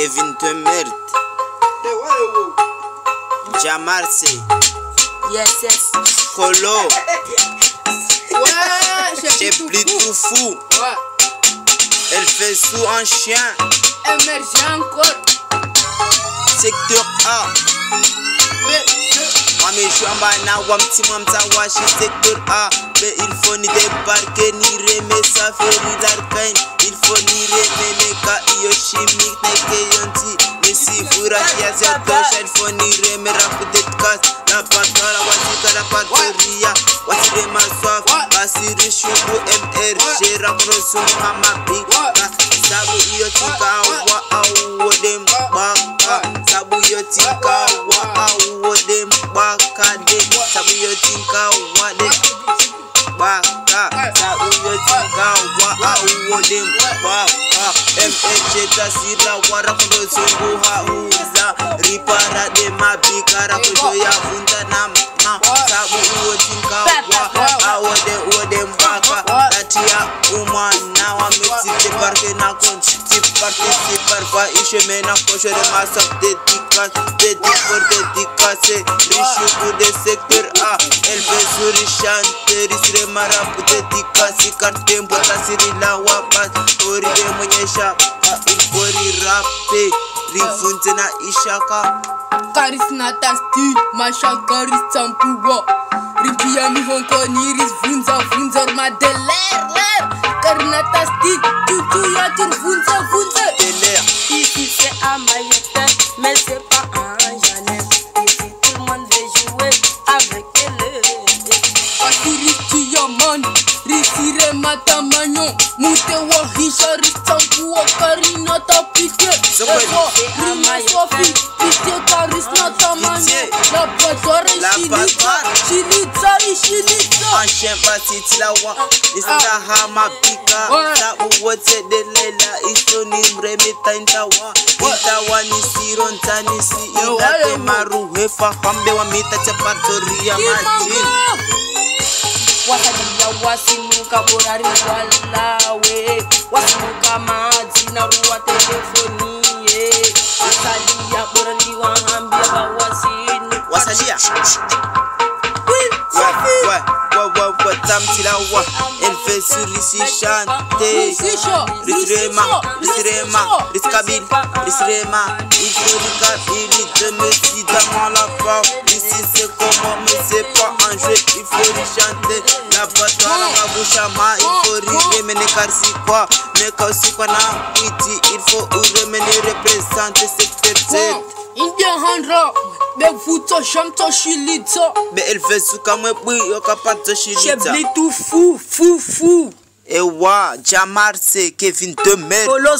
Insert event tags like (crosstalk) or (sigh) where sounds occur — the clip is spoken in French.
Kevin de merde. Jamarse, Yes, yes. Colo, (laughs) Ouais, j'ai plus tout fou. Ouais. Elle fait sous un chien. Émergé encore. Secteur A. Wameshwamba na wamtima mtawashi secteur A be il faut ni débarquer ni reme safari larkain il faut ni reme neka iyo mesi Presentation funny re me rap with it cause La patola wasi kada patoria Wasi re maswaf Basi re shubu MR Shera pro Sabu iyo tika wa awo dem baka Sabu iyo tika wa awo dem baka dem Sabu iyo wa dem baka Sabu iyo tika wa awo dem baka MR sheda sira wara pro sumu hao fara de mabika rakuto yavhunza namasavo uwo tingawa awode wode mbaka. Katiya umwana wamitsitiparkenakons participar pa ishemena koshore masap dedikas dedikor dedikase rishuku de sector a elbezuri shanteris remarapu dedikasi kartembo tasirilawapas orire munyeshapa ilkori rape. rivunzena ishaka. Karisinatasdi mashakarisambua ribiamihonkonyi risvunzavunza rimadelerler karinatasdi tutuyatirivunza Ire mata manyo, mute wo hishari tanku wo karina ta pisye Ewa, rime sofi, pisye karis na ta maño La patore shilita, shilita. I shilita Anshen pati tilawa, isita ah. hama pika. Na uwote de lela, iso ni mreme ta intawa Intawa ni siro ntani si inate maruhefa Kwambe wa mita chapatori ya majini wasalia wasimuka borari walawe wasimuka majina ruwa telefonie wasalia borandi wahambia bawasinu Wasalia Ouais, ouais, ouais, ouais, ouais, tam tilawa Elle fait sur l'ici chanter Risrema, risrema, riskabil, risrema Il faut ricabili de me si dans la forme. Ici c'est comment mais c'est pas un jeu Il faut y chanter La patwa la mabushama Il faut rire mais ne karsi quoi Mais quand si quoi na witi Il faut uremene représenter secteur Z Indian handra, bevuto shamto shilita. Mais elle fait sous comme un bruit Yo kapato shilita Chebli tout fou, fou, fou. Ewa, Jamarse, Kevin de merde Kolo